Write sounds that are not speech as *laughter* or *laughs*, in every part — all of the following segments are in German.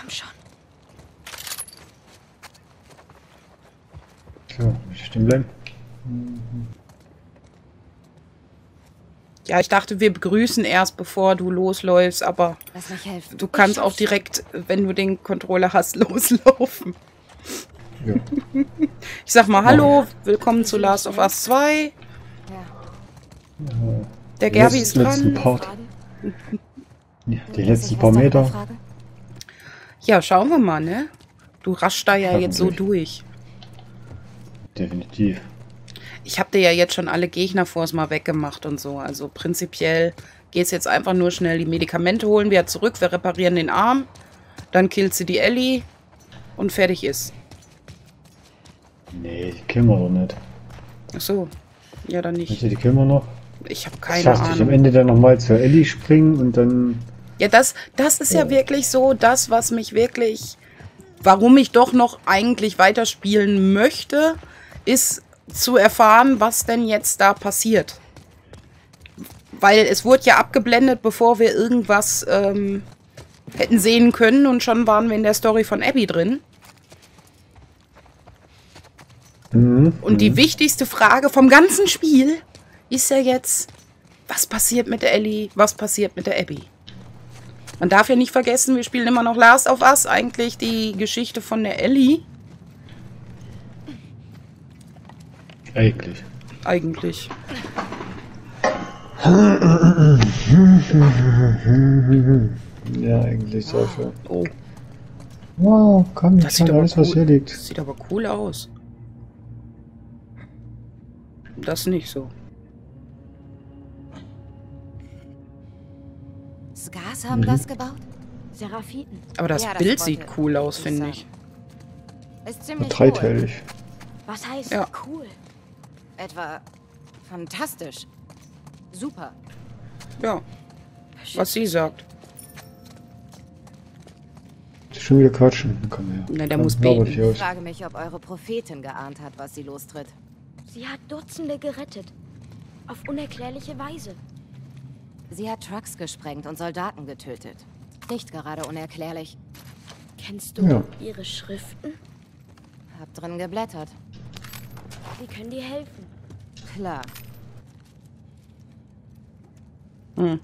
Komm schon. So, stehen bleiben. Ja, ich dachte, wir begrüßen erst, bevor du losläufst, aber du kannst auch direkt, wenn du den Controller hast, *laughs* loslaufen. Ja. Ich sag mal Hallo, willkommen zu Last of Us 2. Ja. Der Gerbi ist letzten dran. Part. Ja, die letzten paar Meter. Ja, schauen wir mal, ne? Du raschst da ja jetzt so durch. Definitiv. Ich habe dir ja jetzt schon alle Gegner vors Mal weggemacht und so. Also prinzipiell geht's jetzt einfach nur schnell die Medikamente holen, wieder zurück, wir reparieren den Arm, dann killt sie die Ellie und fertig ist. Nee, die killen wir doch nicht. Ach so. Ja, dann nicht. du, die killen wir noch. Ich habe keine ich am Ahnung. Ende dann nochmal zur Ellie springen und dann. Ja, das, das ist ja wirklich so das, was mich wirklich, warum ich doch noch eigentlich weiterspielen möchte, ist zu erfahren, was denn jetzt da passiert. Weil es wurde ja abgeblendet, bevor wir irgendwas ähm, hätten sehen können und schon waren wir in der Story von Abby drin. Mhm. Und die wichtigste Frage vom ganzen Spiel ist ja jetzt, was passiert mit der Ellie, was passiert mit der Abby? Man darf ja nicht vergessen, wir spielen immer noch Last of Us, eigentlich die Geschichte von der Ellie. Eigentlich. Eigentlich. Ja, eigentlich sehr schön. Oh, Wow, komm, das das sieht alles, was cool. hier liegt. Das sieht aber cool aus. Das nicht so. Skars haben Mhm. das gebaut? Seraphiten. Aber das Ja, das Bild wollte sieht cool aus, finde ich. Ist ziemlich cool. Dreiteilig. Was heißt Ja. cool? Etwa fantastisch. Super. Ja, was sie sagt. Schon wieder quatschen. Komm her. Na, der muss beten. Ich aus. frage mich, ob eure Prophetin geahnt hat, was sie lostritt. Sie hat Dutzende gerettet. Auf unerklärliche Weise. Sie hat Trucks gesprengt und Soldaten getötet. Nicht gerade unerklärlich. Kennst du Ja. ihre Schriften? Hab drin geblättert. Die können dir helfen. Klar. Hm.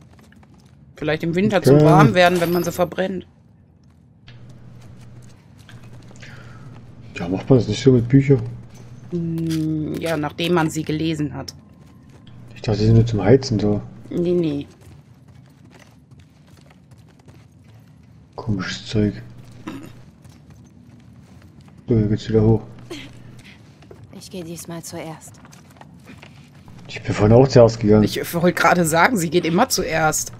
Vielleicht im Winter Okay. warm werden, wenn man sie verbrennt. Ja, macht man das nicht so mit Büchern? Hm, Ja, nachdem man sie gelesen hat. Ich dachte, die sind nur zum Heizen so. Nee, nee. Komisches Zeug. So, hier geht's wieder hoch. Ich gehe diesmal zuerst. Ich bin vorhin auch zuerst gegangen. Ich wollte gerade sagen, sie geht immer zuerst.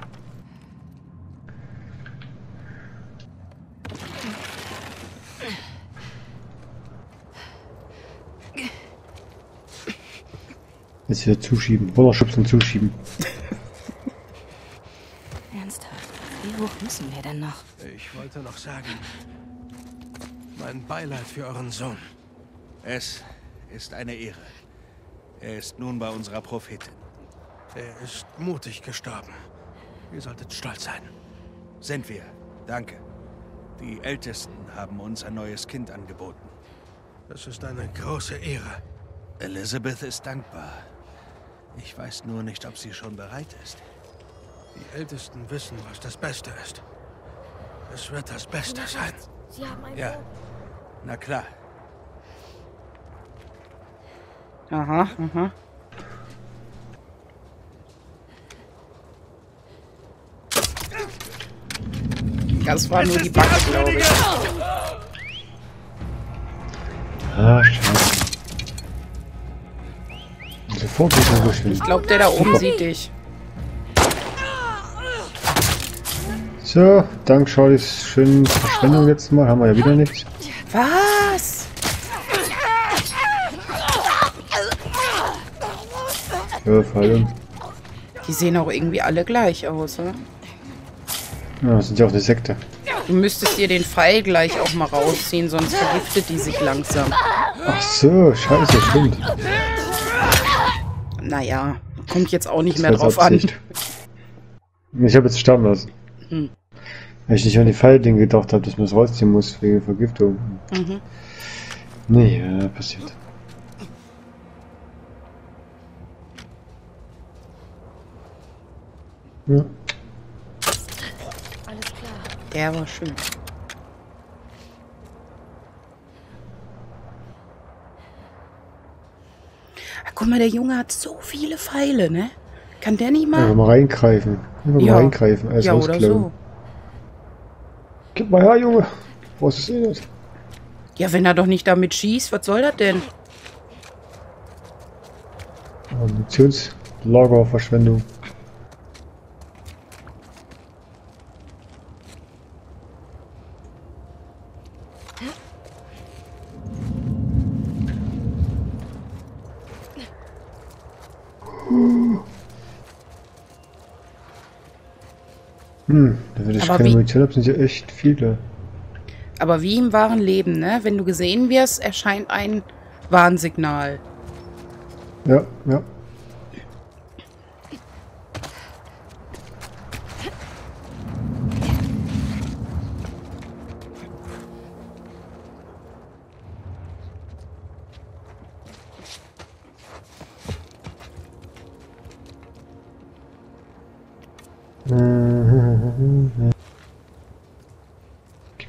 Jetzt wieder zuschieben. Runterschubsen, zuschieben. *laughs* Ernsthaft? Wie hoch müssen wir denn noch? Ich wollte noch sagen, mein Beileid für euren Sohn. Es ist eine Ehre. Er ist nun bei unserer Prophetin. Er ist mutig gestorben. Ihr solltet stolz sein. Sind wir. Danke. Die Ältesten haben uns ein neues Kind angeboten. Es ist eine große Ehre. Elizabeth ist dankbar. Ich weiß nur nicht, ob sie schon bereit ist. Die Ältesten wissen, was das Beste ist. Es wird das Beste sein. Sie haben ein Ja. Na klar. Aha, aha. Das war nur die Backe, glaube ich. Ah, scheiße. Sofort wieder so schön. Ich glaube, der da oben sieht dich. So, dank Charlies schönen Verschwendung letztes Mal haben wir ja wieder nichts. Was? Ja, allem. Die sehen auch irgendwie alle gleich aus, oder? Ja, das sind ja auch eine Sekte. Du müsstest dir den Pfeil gleich auch mal rausziehen, sonst vergiftet die sich langsam. Ach so, scheiße, stimmt. Naja, kommt jetzt auch nicht Das mehr drauf an. Absicht. Ich habe jetzt sterben lassen. Hm. Weil ich nicht an die Pfeilding gedacht habe, dass man es rausziehen muss wegen Vergiftung. Mhm. Nee, äh, passiert. Ja. Alles klar. Der war schön. Ah, guck mal, der Junge hat so viele Pfeile, ne? Kann der nicht mal? mal reingreifen. Einfach Ja. mal reingreifen. Alles Ja, oder so. Gib mal her, Junge. Was ist das? Ja, wenn er doch nicht damit schießt, was soll das denn? Munitionslagerverschwendung. Hm, würde ich Aber habe, sind ja echt viele. Aber wie im wahren Leben, ne? Wenn du gesehen wirst, erscheint ein Warnsignal. Ja, ja.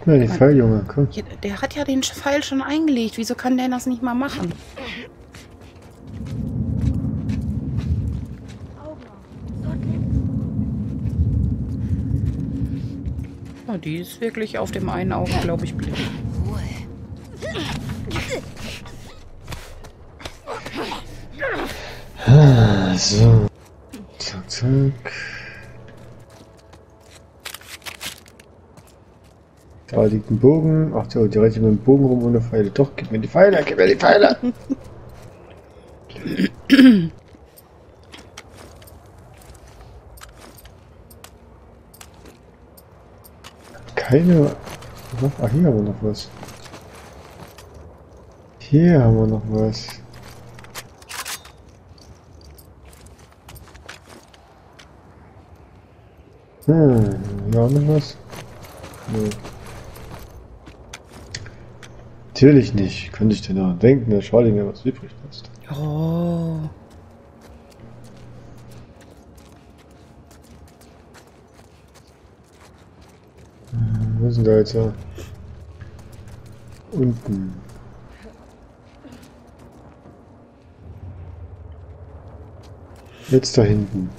Mir den Pfeil, Junge, komm. Der hat ja den Pfeil schon eingelegt. Wieso kann der das nicht mal machen? Oh, die ist wirklich auf dem einen Auge, glaube ich, blind. So. Da liegt ein Bogen. Ach so, die rennt mit dem Bogen rum ohne Pfeile. Doch, gib mir die Pfeile, gib mir die Pfeile. Keine. Ach, hier haben wir noch was. Hier haben wir noch was. Hm, ja, noch was? Nee. Natürlich nicht. Könnte ich denn daran denken, dass Charlie mir was übrig lässt. Oh. Wo ist denn da jetzt? ja? Unten. Jetzt da hinten.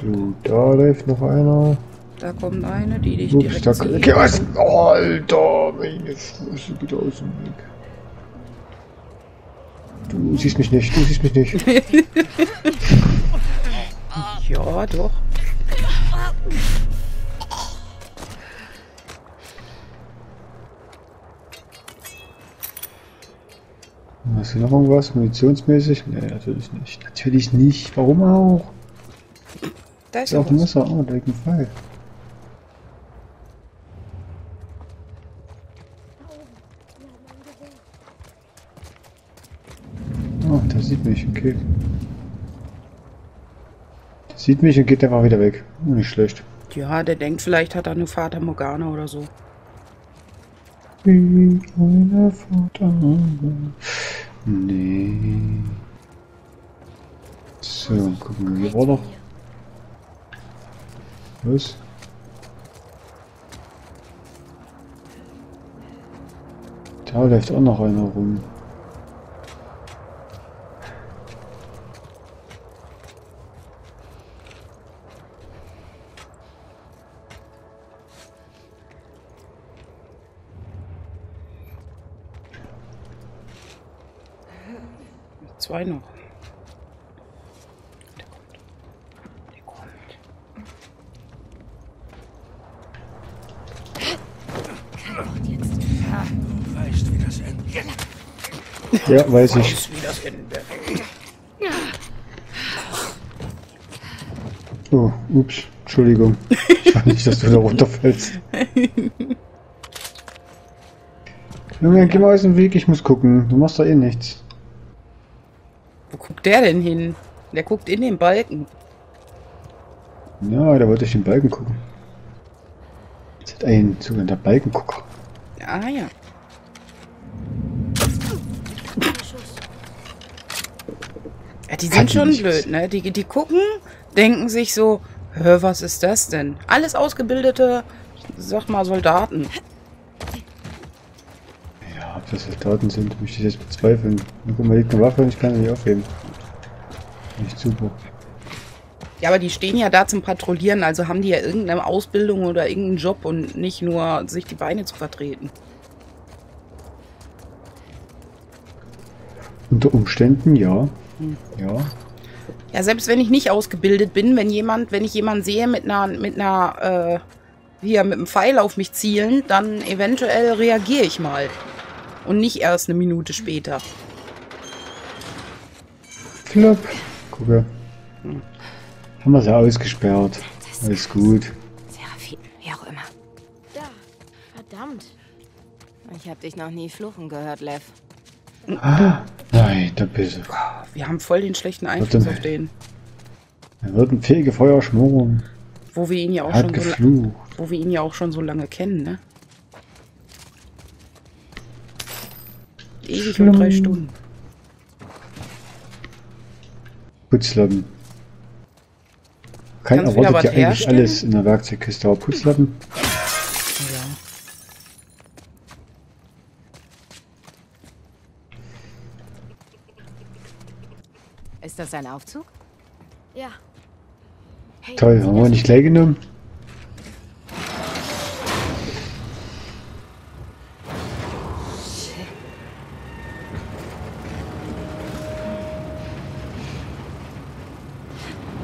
Du, da läuft noch einer. Da kommt eine, die dich Ups, direkt da sieht. Geh was? Oh, Alter, meine Fresse, geht aus dem Weg. Du siehst mich nicht, du siehst mich nicht. *laughs* Ja, doch. Hast du noch irgendwas munitionsmäßig? Nee, natürlich nicht. Natürlich nicht. Warum auch? Da ist Ist dem was. Messer. Oh, da liegt ein Pfeil. Oh, der sieht mich, okay. Der sieht mich und geht einfach wieder weg. Nicht schlecht. Ja, der denkt, vielleicht hat er eine Vater Morgana oder so. Wie eine Vater. Nee. So, gucken wir. Hier war noch. Was? Da läuft auch noch einer rum. Zwei noch. Der kommt. Der kommt. Du weißt, wie das endet. Ja, weiß ich. Wie das. Oh, ups. Entschuldigung. Ich weiß nicht, dass du da runterfällst. *laughs* Junge, geh mal aus dem Weg, ich muss gucken. Du machst da eh nichts. Guckt der denn hin? Der guckt in den Balken. Ja, da wollte ich den Balken gucken. Das hat einen sogenannter Balkengucker. Ah ja. Ja die Hat sind schon blöd, ne? Die, die gucken, denken sich so, hä, was ist das denn? Alles ausgebildete, sag mal, Soldaten. Ja, ob das Soldaten sind, möchte ich jetzt bezweifeln. Guck mal, liegt eine Waffe und ich kann sie nicht aufheben. Nicht super. Ja, aber die stehen ja da zum Patrouillieren, also haben die ja irgendeine Ausbildung oder irgendeinen Job und nicht nur sich die Beine zu vertreten. Unter Umständen ja. Ja. Ja, selbst wenn ich nicht ausgebildet bin, wenn jemand, wenn ich jemanden sehe mit einer, mit einer, äh, hier mit einem Pfeil auf mich zielen, dann eventuell reagiere ich mal. Und nicht erst eine Minute später. Flop. Gucke. Haben wir sie ausgesperrt. Alles gut. Seraphim, wie auch immer. Da. Verdammt. Ich habe dich noch nie fluchen gehört, Lev. Nein, der Bisse. Wir haben voll den schlechten Einfluss auf den. Er wird ein fähige Feuer schmoren. Wo wir ihn ja auch hat schon so, geflucht. wo wir ihn ja auch schon so lange kennen, ne? Ewig und drei Stunden. Putzlappen. Kein Kannst erwartet ja eigentlich herstellen? alles in der Werkzeugkiste, aber Putzlappen. Ja. Ist das ein Aufzug? Ja. Hey, Toll, haben wir nicht gleich genommen?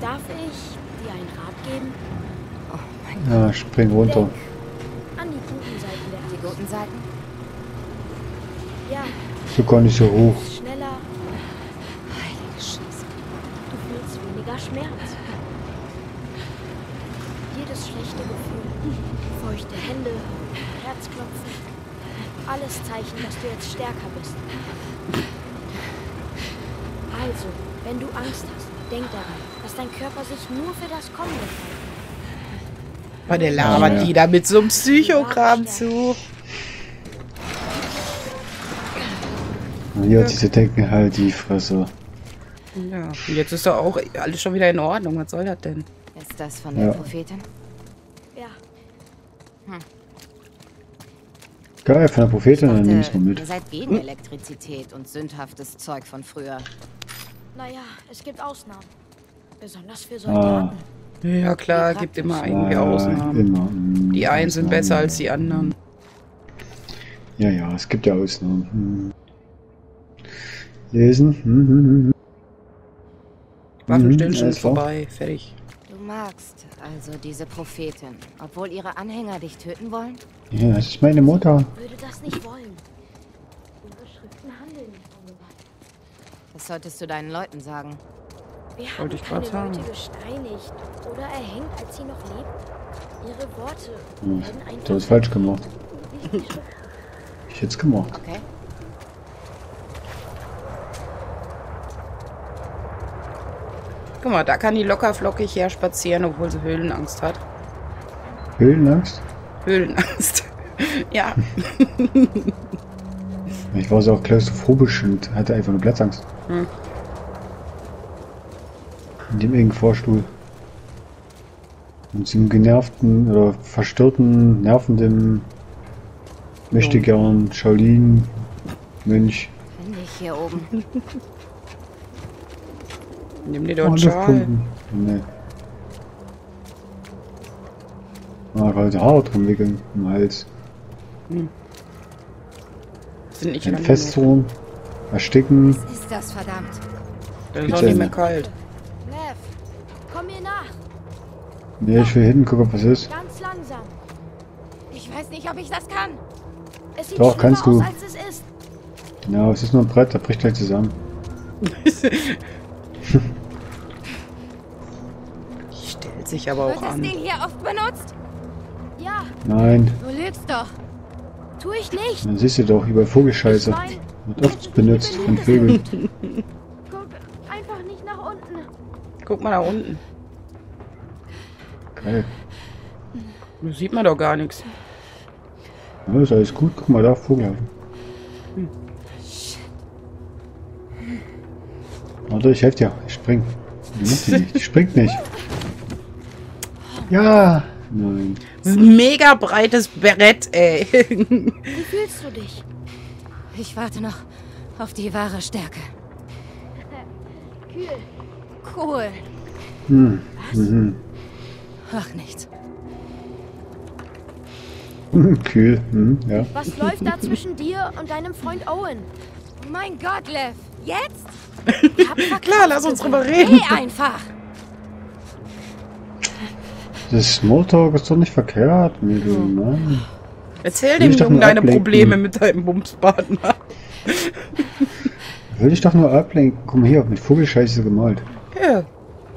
Darf ich dir einen Rat geben? Ja, spring runter. An die guten Seiten der Die guten Seiten? Ja, So gar nicht so hoch. schneller, Heilige Scheiße. du fühlst weniger Schmerz. Jedes schlechte Gefühl, feuchte Hände, Herzklopfen, alles Zeichen, dass du jetzt stärker bist. Also, wenn du Angst hast, denk daran, dass dein Körper sich nur für das Kommende hält. Aber der labert Ja. die da mit so einem Psychokram zu. Hat diese Denken halt die Fresse. Ja, und jetzt ist doch auch alles schon wieder in Ordnung. Was soll das denn? Ist das von Ja. der Prophetin? Ja, Geil, von der Prophetin, dann dachte, nehme ich mal mit. Ihr seid gegen Elektrizität und sündhaftes Zeug von früher. naja, es gibt Ausnahmen. Besonders für Ah, Soldaten. Ja klar, gibt immer ja, Ausnahmen. immer. mm, Die einen sind besser als die anderen. Ja, ja, es gibt ja Ausnahmen. Hm. Lesen. Hm, hm, hm. Waffenstillstand klar. vorbei, fertig. Du magst also diese Prophetin, obwohl ihre Anhänger dich töten wollen? Ja, das ist meine Mutter. Würde das nicht wollen. Ihre Schriften handeln nicht von Gewalt. Das solltest du deinen Leuten sagen. Wir haben Wollte ich keine grad sagen. Leute gesteinigt oder erhängt, als sie noch lebten. Ihre Worte Hm. Du hast falsch gemacht. *laughs* Ich hätte es gemacht. Okay? Guck mal, da kann die locker flockig her spazieren, obwohl sie Höhlenangst hat. Höhlenangst? Höhlenangst. *laughs* ja. Ich war so auch klaustrophobisch und hatte einfach nur Platzangst. Hm. In dem engen Vorstuhl. Und zum genervten oder verstörten, nervenden, möchte gern Shaolin, Mönch. Finde ich hier oben. *laughs* Nimm dir doch einen Schal. Nee. Ah, gerade Haare drum wickeln im Hals. Sind nicht. Festhorn. Ersticken. Was ist das, verdammt? Dann ist auch nicht nicht. mehr kalt. Lev, komm mir nach. Nee, ich will hinten gucken, was ist. Ganz langsam. Ich weiß nicht, ob ich das kann. Es sieht Doch, kannst du. aus, als es ist. Ja, es ist nur ein Brett, da bricht gleich zusammen. *laughs* Stellt sich aber Wird auch das an. Ding hier oft benutzt? Ja, Nein, Du lügst doch. tu ich nicht. dann siehst du doch, über Vogelscheiße. Ich mein, Wird oft benutzt von Vögeln. guck einfach nicht nach unten. Guck mal da unten. Geil. Da sieht man doch gar nichts. Ja, ist alles gut. Guck mal da, Vogelhafen. Warte, ich helfe dir. Ich spring. Die macht die nicht. Die springt nicht. Ja. Nein. Das ist ein mega breites Brett, ey. Wie fühlst du dich? Ich warte noch auf die wahre Stärke. Kühl. Cool. Hm. Mhm. Ach, nichts. *laughs* Kühl. Hm, ja. Was läuft da zwischen dir und deinem Freund Owen? Mein Gott, Lev. Jetzt? *laughs* Klar, lass uns drüber reden. Geh einfach. Das Smalltalk ist doch nicht verkehrt, Mädel. Nein. Erzähl dem Jungen deine ablenken. Probleme mit deinem Bumspartner. Will ich doch nur ablenken. Guck mal hier, mit Vogelscheiße gemalt. Ja.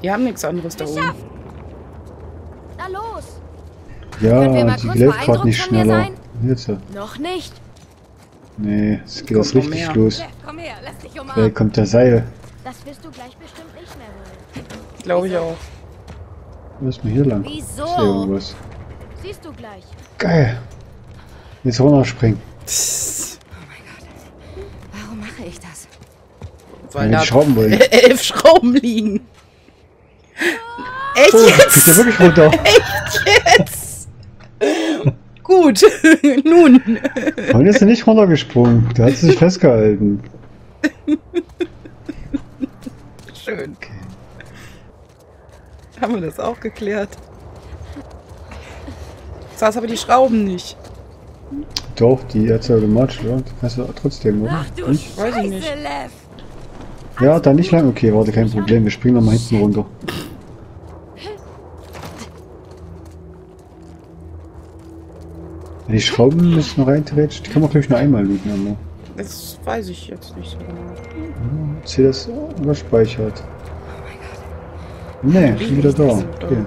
Die haben nichts anderes da oben. Na los! Können wir Ja, mal die kurz läuft gerade nicht schneller. sein? Jetzt. Noch nicht. Nee, es geht erst richtig mehr. los. Komm her. Lass dich Vielleicht umarmen. kommt der Seil. Das wirst du gleich bestimmt nicht mehr wollen. Glaube ich auch. Lass mal hier lang. Wieso? Ist hier irgendwas. Siehst du gleich. Geil. Jetzt runterspringen. Warum mache ich das? Weil da Schrauben wollen. *laughs* elf Schrauben liegen. Echt Oh, jetzt? der wirklich runter. *laughs* jetzt? *laughs* Gut, *laughs* nun. Wann ist er nicht runtergesprungen? Der hat sich festgehalten. Schön. Haben wir das auch geklärt? Jetzt hast aber die Schrauben nicht. Doch, die hat ja gematscht, oder? Die kannst du trotzdem, oder? Ach du? Weiß ich Scheiße, nicht. Lev. Ja, dann nicht lang. Okay, warte, kein Problem. Wir springen nochmal hinten runter. Die Schrauben müssen rein theoretisch. Die kann man, glaube ich, nur einmal looten. Aber. Das weiß ich jetzt nicht so genau. C das überspeichert. Nee, schon wieder da. Okay.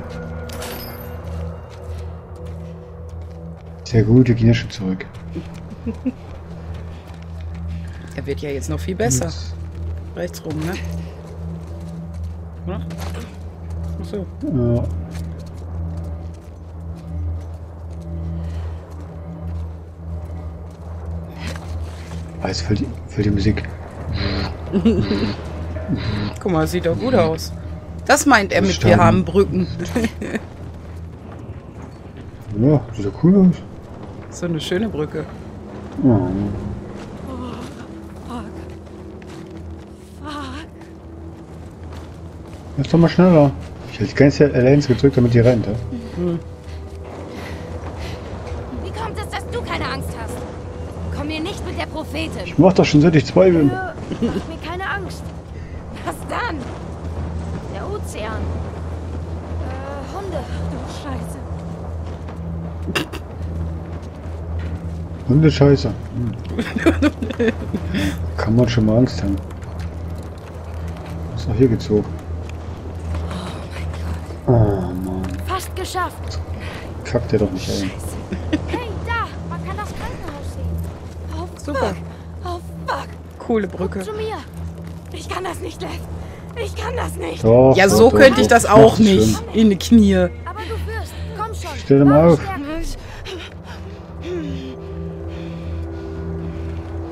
Sehr gut, wir gehen ja schon zurück. *laughs* Er wird ja jetzt noch viel besser. Rechts rum, ne? Oder? Achso. Ja. Jetzt fällt die, fällt die Musik. Guck mal, sieht doch gut aus. Das meint er mit, wir haben Brücken. Ja, sieht doch cool aus. so eine schöne Brücke. Oh. Jetzt doch mal schneller. Ich hätte die ganze Zeit L1 gedrückt, damit die rennt. Ja? Wie Ich mach das schon seit ich zwei bin. Mach mir keine Angst. Was dann? Der Ozean. Äh, Hunde. Du Scheiße. Hundescheiße. Hm. *laughs* Kann man schon mal Angst haben. Ist auch hier gezogen. Oh Mann. Fast geschafft. Kackt der doch nicht ein. Hey, da. Man kann das Krankenhaus sehen. Oh, Super. Oh, fuck. Coole Brücke. Zu mir. Ich kann das nicht, Lev. Ich kann das nicht. Doch, Ja, so doch, könnte ich doch. das auch nicht. schon. In die Knie. Aber du wirst. Komm schon. Stell dir mal auf.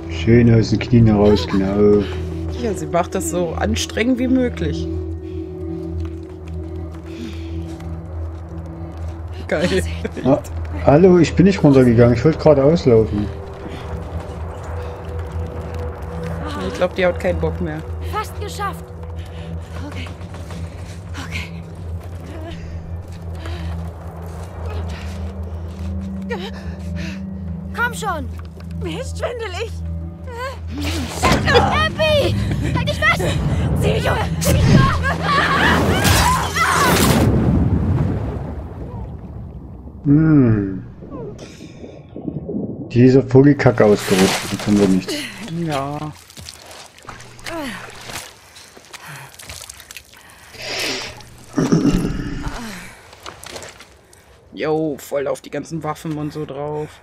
Schön aus den Knien heraus, genau. Ja, sie macht das so anstrengend wie möglich. Geil. Ah, hallo, ich bin nicht runtergegangen. Ich wollte gerade auslaufen. Glaube, die hat keinen Bock mehr. Fast geschafft. Okay. Okay. Komm schon. Mir ist schwindelig. Abby! Halt dich fest! Sieh mich um. Hm. Dieser Vogelkacke ausgerutscht. Das können wir nicht. Ja. Jo, voll auf die ganzen Waffen und so drauf.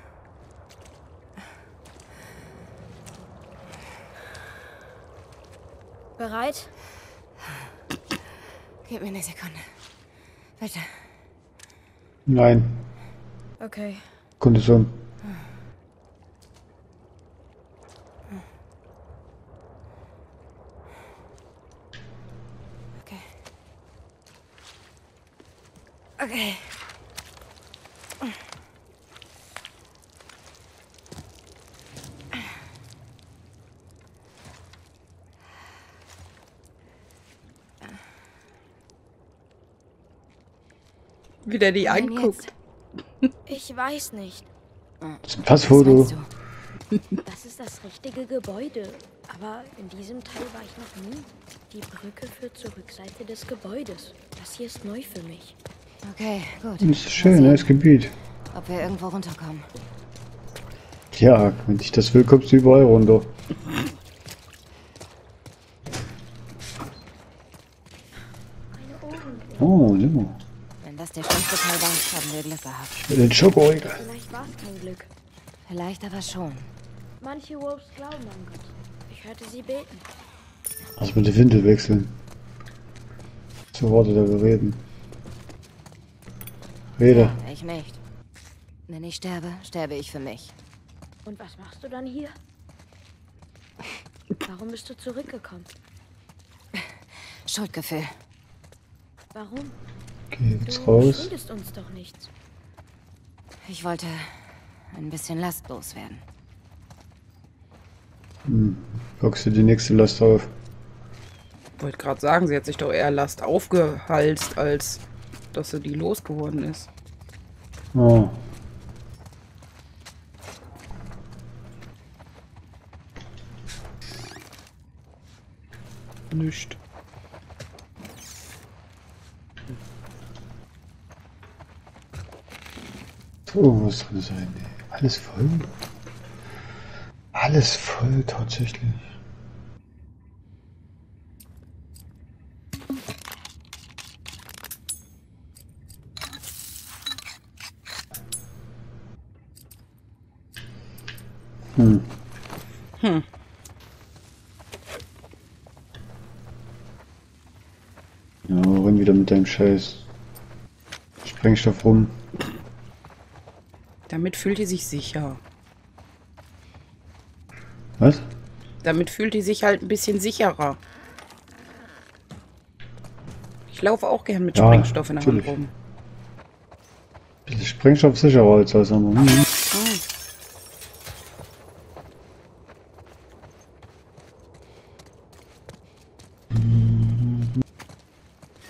Bereit? Gib mir eine Sekunde. Bitte. Nein. Okay. Kondition. Okay. Okay. Wie der die anguckt. jetzt? Ich weiß nicht. Das ist ein Passfoto. Das ist das richtige Gebäude. Aber in diesem Teil war ich noch nie. Die Brücke führt zur Rückseite des Gebäudes. Das hier ist neu für mich. Okay, gut. Das ist schön, das Gebiet. Ob wir irgendwo runterkommen. Ja, wenn ich das will, kommst du überall runter. Oh, so. Wenn das der schlimmste Teil war, haben wir Glück gehabt. Den Schokoegel. Vielleicht war es kein Glück. Vielleicht aber schon. Manche Wolves glauben an Gott. Ich hörte sie beten. Also mit der Windel wechseln. So, warte, da wir reden. Rede. Ich nicht. Wenn ich sterbe, sterbe ich für mich. Und was machst du dann hier? Warum bist du zurückgekommen? Schuldgefühl. Warum? Geh jetzt Du raus. schuldest uns doch nichts. Ich wollte ein bisschen Last loswerden. Bockst du die nächste Last auf. Wollte gerade sagen, sie hat sich doch eher Last aufgehalst, als dass sie die losgeworden ist. Oh. Nicht. So, was drin sein? ey. Alles voll? Alles voll, tatsächlich. Hm. Ja, renn wieder mit deinem Scheiß Sprengstoff rum. Damit fühlt die sich sicher. Was? Damit fühlt die sich halt ein bisschen sicherer. Ich laufe auch gern mit Ja, Sprengstoff in der Hand natürlich. rum. Bisschen Sprengstoff sicherer als alles andere. Hm.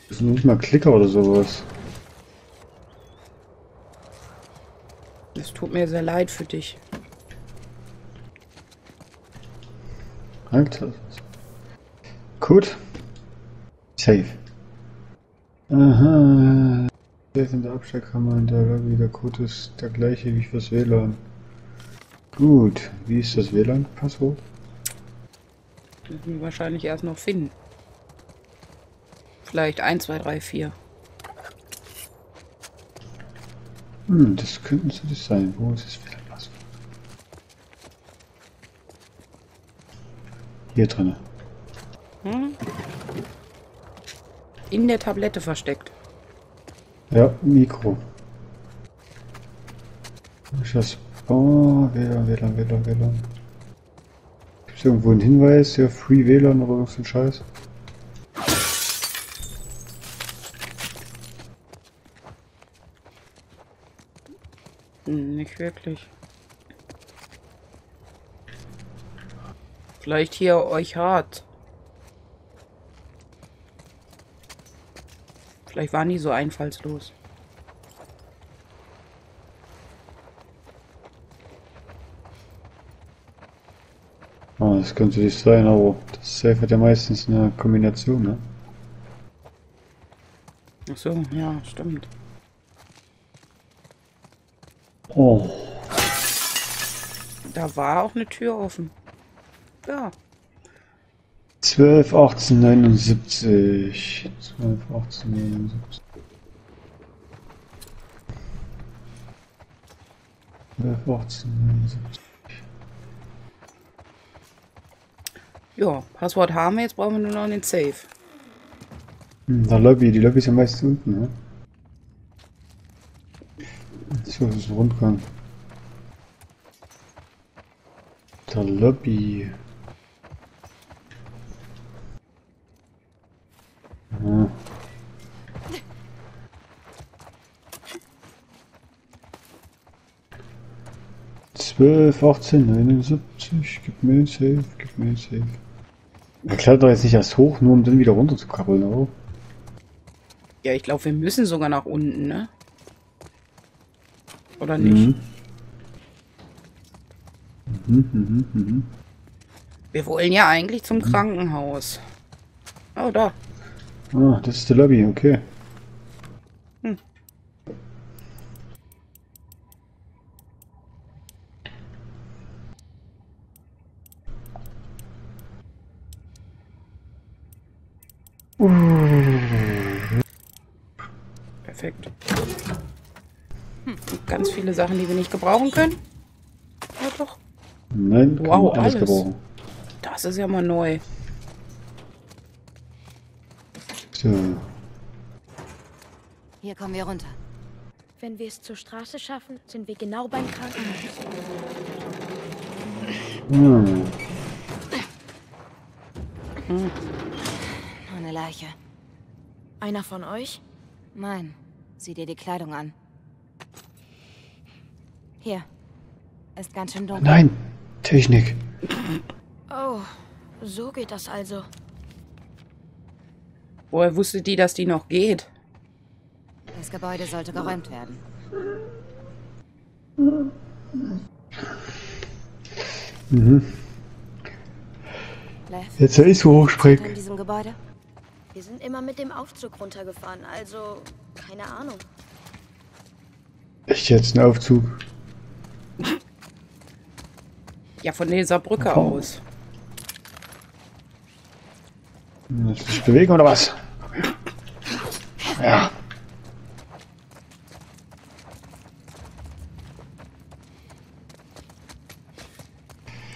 Das ist nicht mal Klicker oder sowas. Es tut mir sehr leid für dich. Alter. Gut. Safe. Aha. Safe in der Abstellkammer in der Lobby. Der Code ist der gleiche wie fürs WLAN. Gut. Wie ist das WLAN-Passwort? Müssen wir wahrscheinlich erst noch finden. Vielleicht 1, 2, 3, 4. Hm, das könnten sie das sein. Wo ist das WLAN-Passwort? Hier drin. In der Tablette versteckt. Ja, Mikro. Ist das? Oh, WLAN, WLAN, WLAN, WLAN. Gibt es irgendwo einen Hinweis? Ja, Free WLAN oder so ein Scheiß? Hm, nicht wirklich. Vielleicht hier euch hart. Vielleicht waren die so einfallslos. Ah, das könnte nicht sein, aber das Safe hat ja meistens eine Kombination, ne? Ach so, ja, stimmt. Oh. Da war auch eine Tür offen. Ja. 12, 18, 79. 12, 18, 79. 12, 18, 79. Ja, Passwort haben wir, jetzt brauchen wir nur noch den Safe. In der Lobby, die Lobby ist ja meist unten, ne? So, das ist ein Rundgang. Der Lobby. Ja. Zwölf, achtzehn, neunundsiebzig, gib mir ein Safe, gib mir ein Safe. Er klettert doch jetzt nicht erst hoch, nur um dann wieder runter zu krabbeln, oder? Ja, ich glaube, wir müssen sogar nach unten, ne? Oder nicht? Mhm, mhm, mhm. Wir wollen ja eigentlich zum Krankenhaus. Oh, da. Ah, das ist die Lobby, okay. Perfekt. Hm. Ganz viele Sachen, die wir nicht gebrauchen können. Ja, doch. Nein, Wow, alles alles. gebrauchen. Das ist ja mal neu. So. Hier kommen wir runter. Wenn wir es zur Straße schaffen, sind wir genau beim Krankenhaus. Hm. Nur eine Leiche. Einer von euch? Nein, sieh dir die Kleidung an. Hier. Ist ganz schön dunkel. Nein, Technik. Oh, so geht das also. Woher wusste die, dass die noch geht? Das Gebäude sollte geräumt werden. Mhm. Jetzt soll ich so in hochspringen. diesem Gebäude? Wir sind immer mit dem Aufzug runtergefahren, also keine Ahnung. Echt jetzt ein Aufzug? *laughs* Ja, von dieser Brücke Oh. aus. Muss ich bewegen oder was? Ja.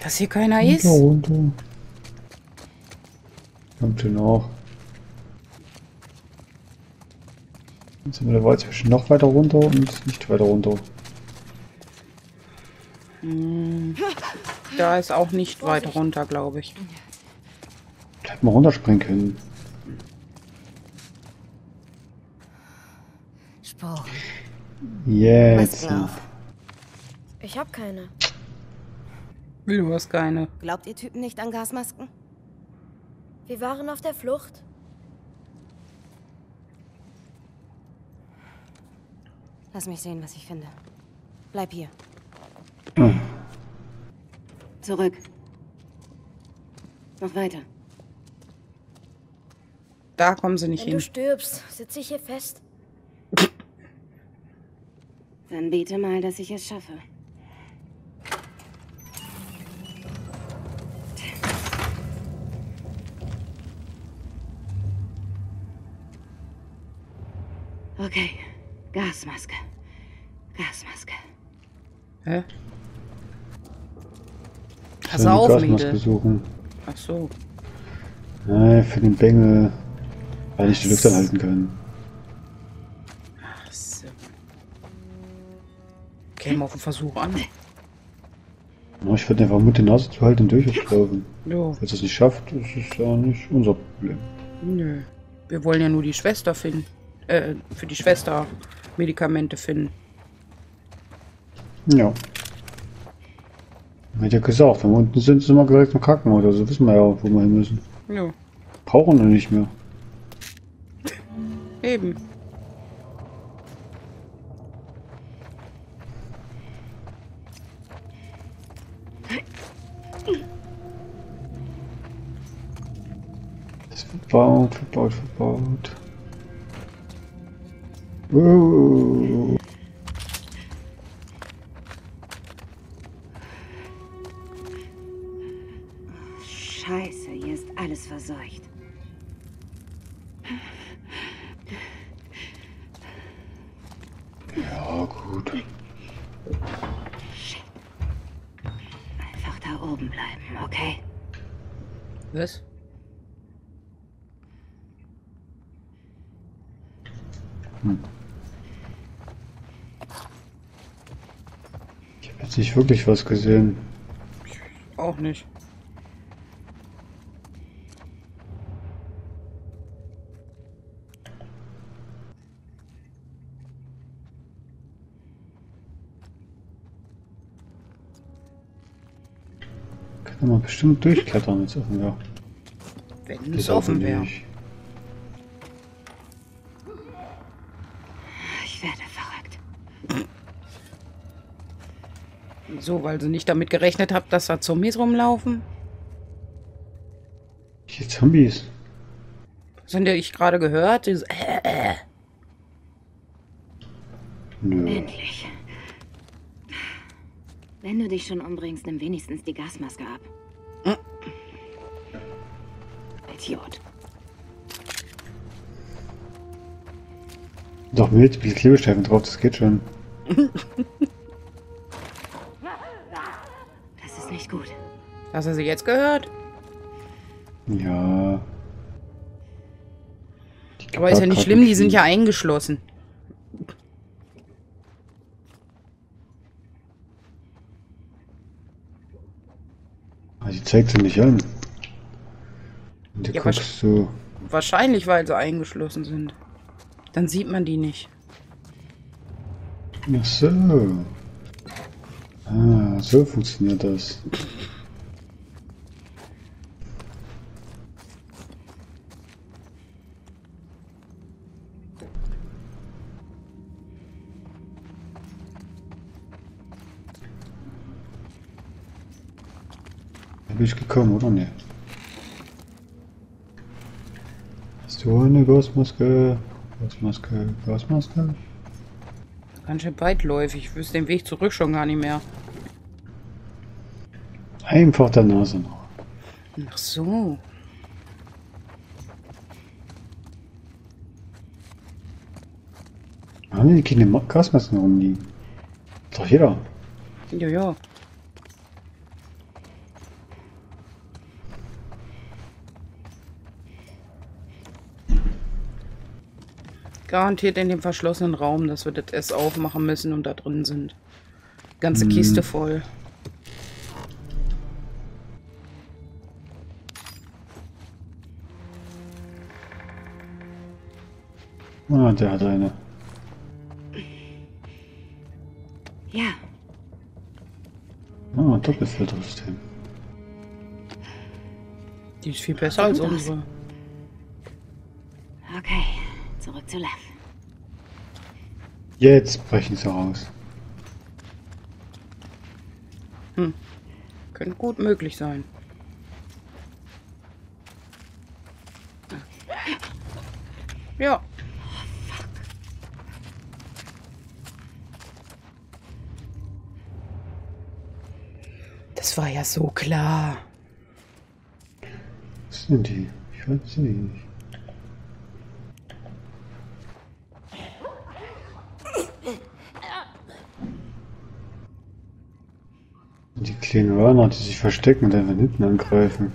Dass hier keiner ist? Runter, runter. Kommt schon nach. Jetzt sind wir noch weiter runter und nicht weiter runter. Da ist auch nicht weiter runter, glaube ich. Hätten wir runterspringen können. Sporen. Jetzt. Ich habe keine. Du hast keine. Glaubt ihr Typen nicht an Gasmasken? Wir waren auf der Flucht. Lass mich sehen, was ich finde. Bleib hier. Zurück. Noch weiter. Da kommen sie nicht Wenn du hin. stirbst, sitze ich hier fest. Dann bete mal, dass ich es schaffe. Okay, Gasmaske. Gasmaske. Hä? Pass auf, Mädel. suchen. Ach so. Nein, für den Bengel. Weil ich die Luft anhalten kann. Ach so. Käme auf den Versuch an. Na, Ich würde einfach mit der Nase zu halten und durchlaufen. Jo, Falls es nicht schafft, ist es ja nicht unser Problem. nö. Wir wollen ja nur die Schwester finden. Äh, für die Schwester Medikamente finden. Ja. Hat ja gesagt, wenn wir unten sind, sind wir direkt im Krankenhaus. Also wissen wir ja, wo wir hin müssen. Jo, Brauchen wir nicht mehr. *laughs* eben. Es wird verbaut, verbaut, verbaut. Uh. Nicht wirklich was gesehen. Auch nicht. Kann man bestimmt durchklettern, jetzt offen wäre. Wenn es offen wäre. Ich So, weil sie nicht damit gerechnet habt, dass da Zombies rumlaufen. Hier Zombies. Sind ja ich gerade gehört? Dieses äh, äh. Nö. Endlich. Wenn du dich schon umbringst, nimm wenigstens die Gasmaske ab. Idiot. Doch mit, wie Klebestreifen drauf, das geht schon. *laughs* Hast du sie jetzt gehört? Ja. Aber ist ja nicht schlimm, die sind ja eingeschlossen. Ah, Die zeigt sie nicht an. Und du Ja, guckst so. Wahrscheinlich, weil sie eingeschlossen sind. Dann sieht man die nicht. Ach so. Ah, so funktioniert das. Bin ich gekommen, oder ne? Hast du eine Gasmaske? Gasmaske, Gasmaske? Ganz schön weitläufig. Ich wüsste den Weg zurück schon gar nicht mehr. Einfach der Nase noch. Ach so. Haben die keine Ma- Gasmasken rumliegen? Doch jeder. Ja, ja. Garantiert in dem verschlossenen Raum, dass wir das erst aufmachen müssen und da drin sind. Ganze Kiste voll. Ah, der hat eine. Ja, Ah, Doppelfiltersystem. Die ist viel besser als unsere. Zu Lev. Jetzt brechen sie raus. Könnte gut möglich sein. Ja. Das war ja so klar. Was sind die? Ich weiß sie nicht. Die kleinen Hörner, die sich verstecken und einfach hinten angreifen.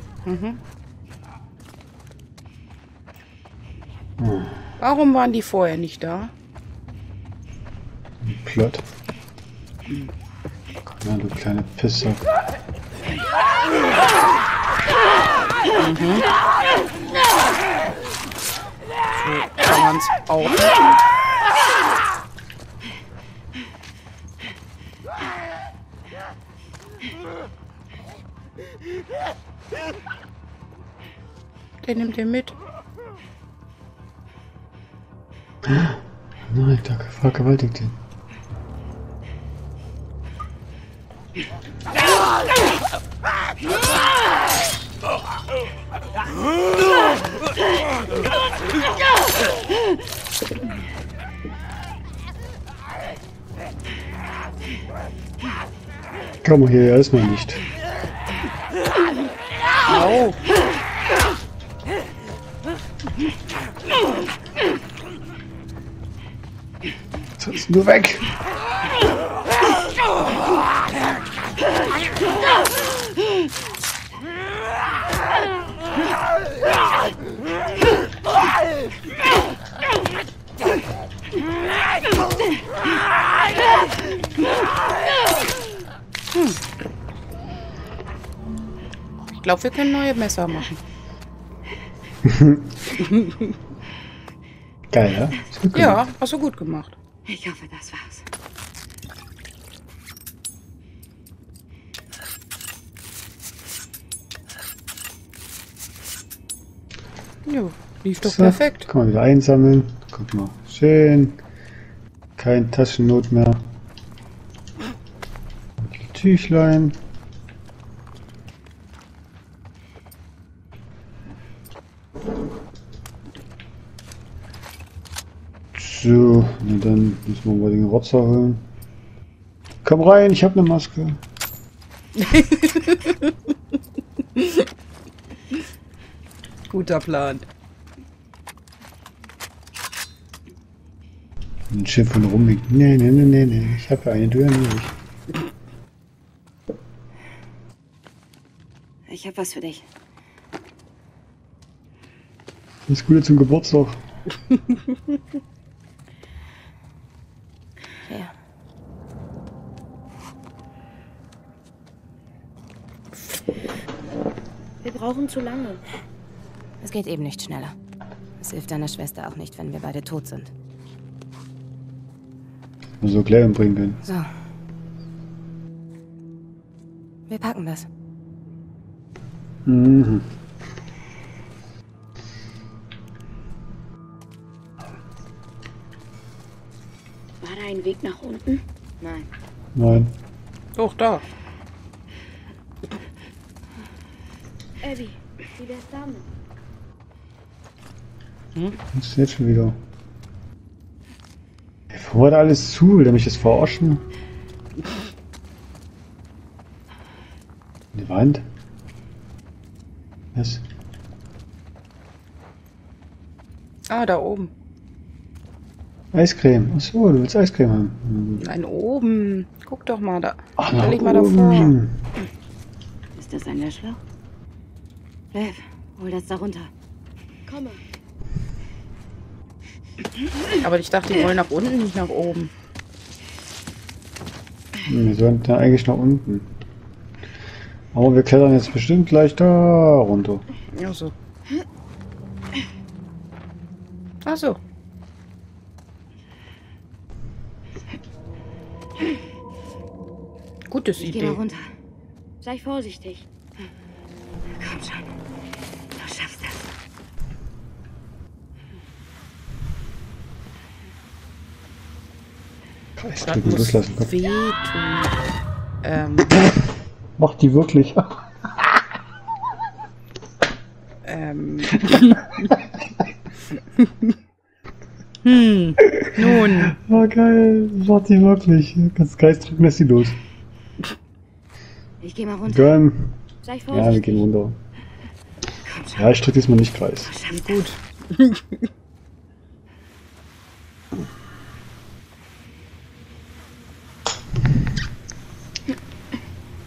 Warum waren die vorher nicht da? Platt. Ja, du kleine Pisser. Kann man's auch. Der nimmt den mit. Nein, da vergewaltigt ihn. Komm mal hier erstmal nicht. Au. Jetzt nur weg. Glaube, wir können neue Messer machen. *laughs* Geil, ja? Ist gut gemacht. Ja, hast du gut gemacht. Ich hoffe, das war's. Jo, lief doch So, perfekt. Kann man wieder einsammeln. Guck mal. Schön. Kein Taschennot mehr. Tüchlein. So, na müssen wir mal den Rotzer holen. Komm rein, ich habe eine Maske. *laughs* Guter Plan. Ein Schiff und rumliegt. Nee, nee, nee, nee, nee. Ich habe eine Tür nicht. Ich hab was für dich. Das Gute zum Geburtstag. *laughs* Ja. Wir brauchen zu lange. Es geht eben nicht schneller. Es hilft deiner Schwester auch nicht, wenn wir beide tot sind. Mal so Klärung bringen können. So. Wir packen das. Mhm. War da ein Weg nach unten? Nein. Nein. Doch, da. Abby, wie wär's damit? Was ist jetzt schon wieder? Ey, war da alles zu? Will der mich jetzt verarschen? Die Wand? Was? Ah, da oben. Eiscreme. Achso, du willst Eiscreme haben. Hm. Nein, oben. Guck doch mal da. Ach, Stell nach dich mal davor. oben. Ist das ein Löschloch? Lev, hol das da runter. Komme. Aber ich dachte, die wollen nach unten, nicht nach oben. Hm, Wir sollten da eigentlich nach unten. Aber wir klettern jetzt bestimmt gleich da runter. Ja, so. Ach so. Gutes Ich geh mal Idee. runter. Sei vorsichtig. Komm schon. Du schaffst das. Das Eisdrücken muss loslassen. Wehtun. Ähm, *laughs* Macht die wirklich? ähm. *laughs* hm. Nun. Oh geil. Macht die wirklich. Ganz Geist drücken, lässt die los. Ich geh mal runter. Gönn. Sei Ja, wir vorsichtig. gehen runter. Ja, ich drück diesmal nicht Kreis. Schaffst Gut. *laughs*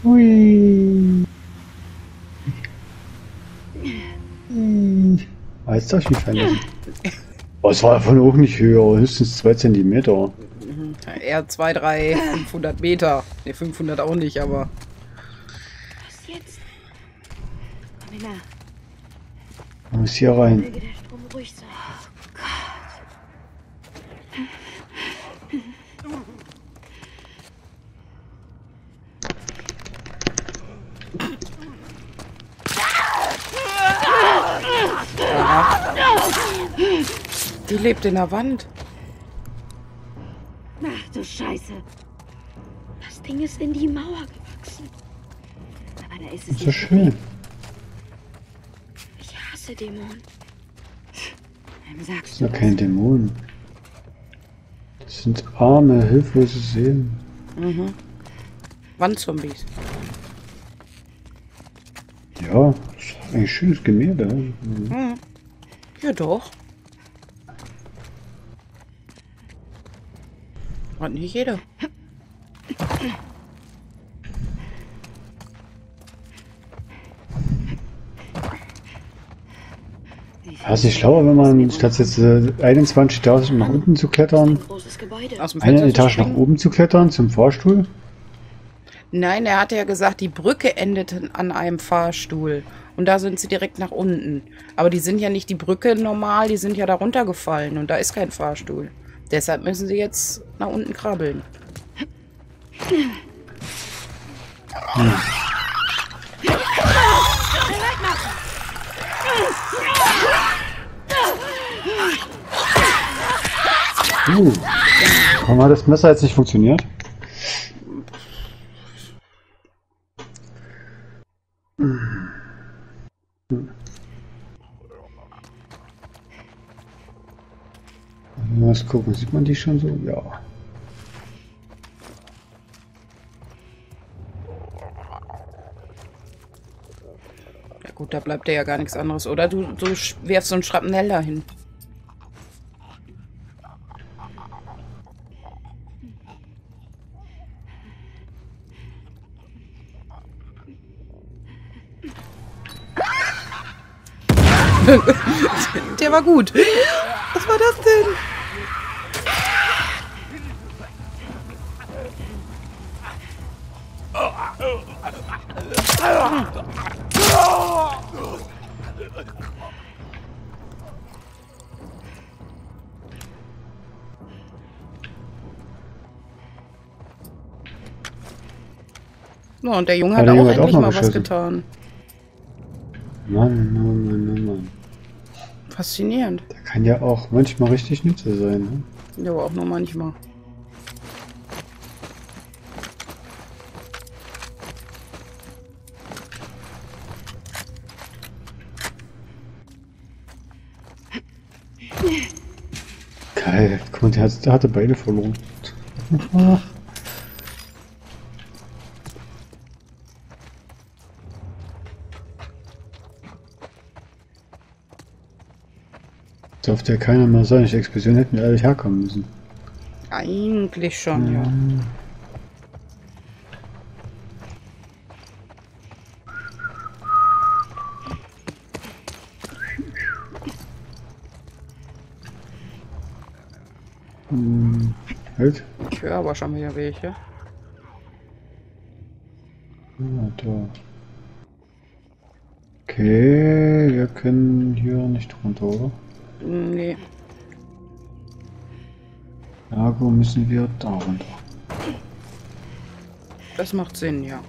Hui. Ah, jetzt darf ich mich fallen lassen. Oh, es war von hoch nicht höher, höchstens 2 cm. Eher 2, 3, 500 Meter. Ne, 500 auch nicht, aber. Was jetzt? Komm her. Man muss hier rein. Möge der Strom ruhig sein. Lebt in der Wand. Ach du Scheiße. Das Ding ist in die Mauer gewachsen. Aber da ist es Ist so nicht. schön. Ich hasse Dämonen. Wem sagst Das du sind doch keine Dämonen. Das sind arme, hilflose Seelen. Mhm. Wandzombies. Ja, das ist eigentlich ein schönes Gemälde. Mhm. Ja, doch. Hat nicht jeder. Ich Wäre es nicht schlauer, wenn man statt jetzt äh, 21.000 nach unten zu klettern, eine Etage nach oben zu klettern zum Fahrstuhl? Nein, er hatte ja gesagt, die Brücke endet an einem Fahrstuhl. Und da sind sie direkt nach unten. Aber die sind ja nicht die Brücke normal, die sind ja da runtergefallen und da ist kein Fahrstuhl. Deshalb müssen sie jetzt nach unten krabbeln. Uh, warum hat das Messer jetzt nicht funktioniert? Mal gucken, sieht man die schon so? Ja. Ja gut, da bleibt ja gar nichts anderes. Oder du, du werfst so ein Schrapnell dahin. *laughs* Der war gut. Was war das denn? Ja, und der Junge hat der auch Junge hat auch endlich mal mal was geschossen. getan. Mann, Mann, Mann, Mann, Mann. Faszinierend. Der kann ja auch manchmal richtig nütze sein. Ne? Ja, aber auch nur manchmal. Hat, hatte beide verloren. Darf der keiner mehr sein. Die Explosion hätten wir alle herkommen müssen. Eigentlich schon, ja. Hm, halt. Ich höre aber schon wieder welche. Ah, da. Okay, wir können hier nicht runter, oder? Nee. Ergo müssen wir da runter. Das macht Sinn, ja.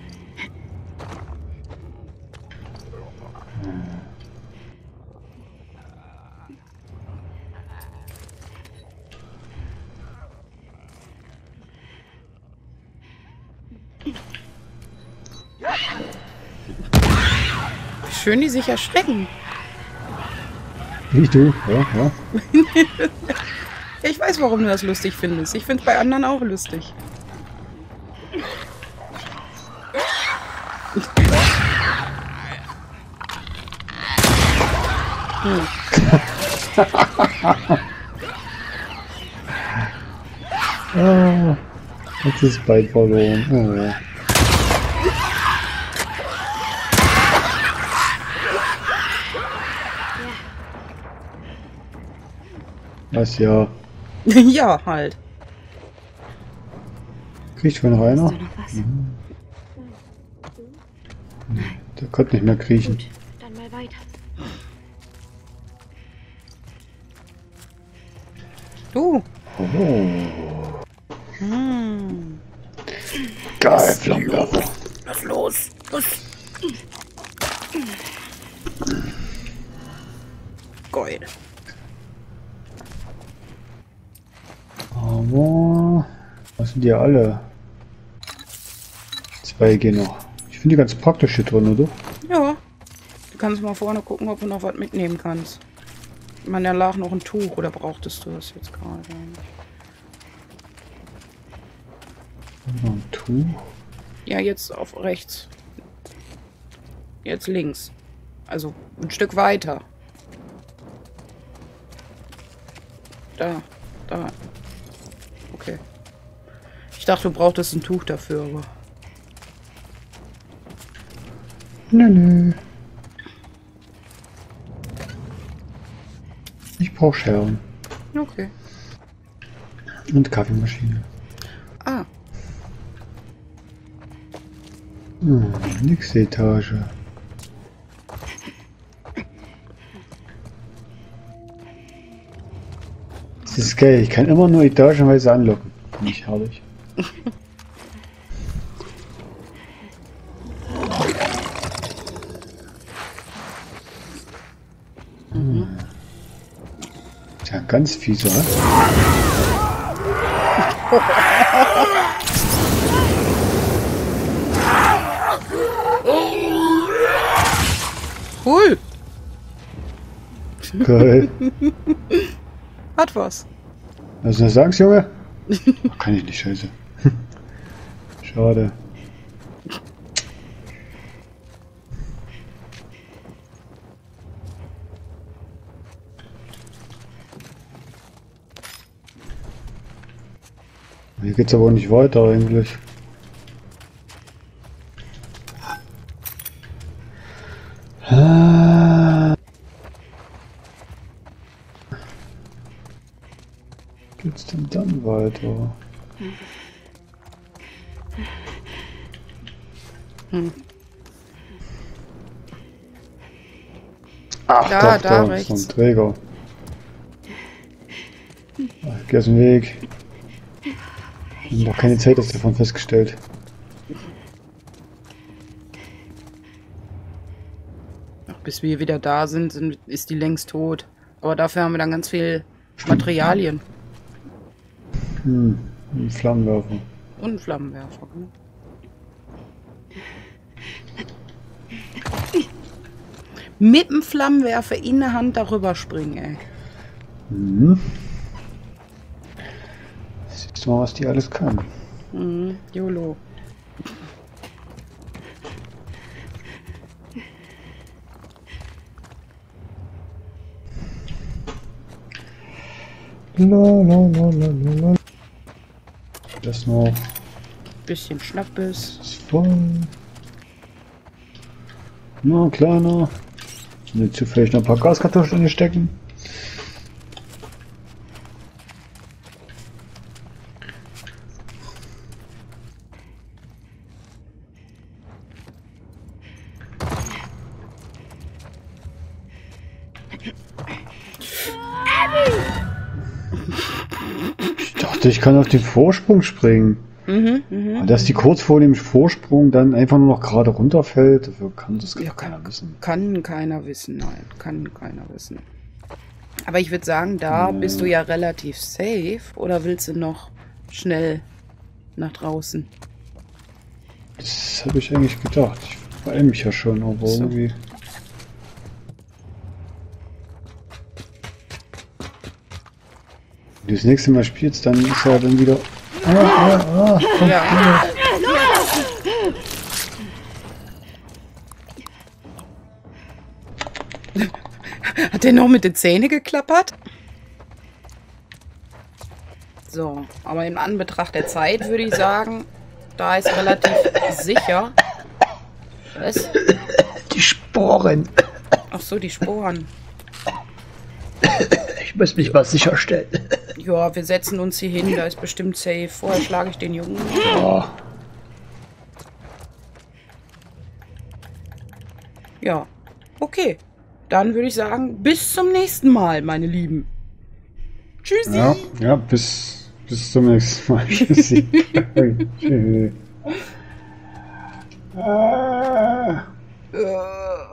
Schön die sich erschrecken. Ich du? Ja, ja. *laughs* Ich weiß, warum du das lustig findest. Ich finde es bei anderen auch lustig. Ah, *laughs* jetzt ist bald verloren. Oh. Was ja. *laughs* ja, halt. Kriegt schon noch einer? Noch was? Der konnte nicht mehr kriechen. Gut, alle? Zwei gehen noch. Ich finde die ganz praktisch hier drin, oder? Ja. Du kannst mal vorne gucken, ob du noch was mitnehmen kannst. Ich meine, da lag noch ein Tuch oder brauchtest du das jetzt gerade nicht? Noch ein Tuch. Ja, jetzt auf rechts. Jetzt links. Also ein Stück weiter. Da, da. Ich dachte, du brauchtest ein Tuch dafür, aber. Nö, nö. Ich brauche Scherben. Okay. Und Kaffeemaschine. Ah, Hm, nächste Etage. Das ist geil, ich kann immer nur etagenweise anlocken. Nicht herrlich. Hm. Tja, ganz fieser. cool. Geil. Hat was. Was du sagst, Junge? Kann ich nicht, scheiße. Schade. Hier geht's aber nicht weiter eigentlich. Geht's denn dann weiter? Ach, Da, doch, da da, rechts. so ein Träger. Ach, Geh aus dem Weg. Ich hab noch keine Zeit davon festgestellt. Bis wir wieder da sind, sind, ist die längst tot. Aber dafür haben wir dann ganz viel Materialien Hm, ein Flammenwerfer. und einen Flammenwerfer. ne? Mit dem Flammenwerfer in der Hand darüber springen, ey. Mhm. Siehst du mal, was die alles kann. Mhm, YOLO. La, la, la, la, la, la. Das noch Bisschen Schnappes. ist voll. Na, kleiner. Nicht zufällig noch ein paar Gaskartuschen stecken. Ich dachte, ich kann auf den Vorsprung springen. Mhm, mhm. Dass die kurz vor dem Vorsprung dann einfach nur noch gerade runterfällt, kann das Ja, ja, keiner wissen. Kann keiner wissen, nein. Kann keiner wissen. Aber ich würde sagen, da bist du ja relativ safe. Oder willst du noch schnell nach draußen? Das habe ich eigentlich gedacht. Ich beeil mich ja schon, aber So. irgendwie. Wenn du das nächste Mal spielst, dann ist er dann wieder. Komm, Ja. Hat der noch mit den Zähnen geklappert? So, aber in Anbetracht der Zeit würde ich sagen, da ist relativ sicher. Was? Die Sporen. Ach so, die Sporen muss mich mal sicherstellen. *laughs* Ja, wir setzen uns hier hin, da ist bestimmt safe. Vorher schlage ich den Jungen. Ja. Ja. Okay. Dann würde ich sagen, bis zum nächsten Mal, meine Lieben. Tschüssi. Ja, ja bis, bis zum nächsten Mal. *laughs* Tschüssi. *laughs* Tschüssi. ah. Äh. Uh.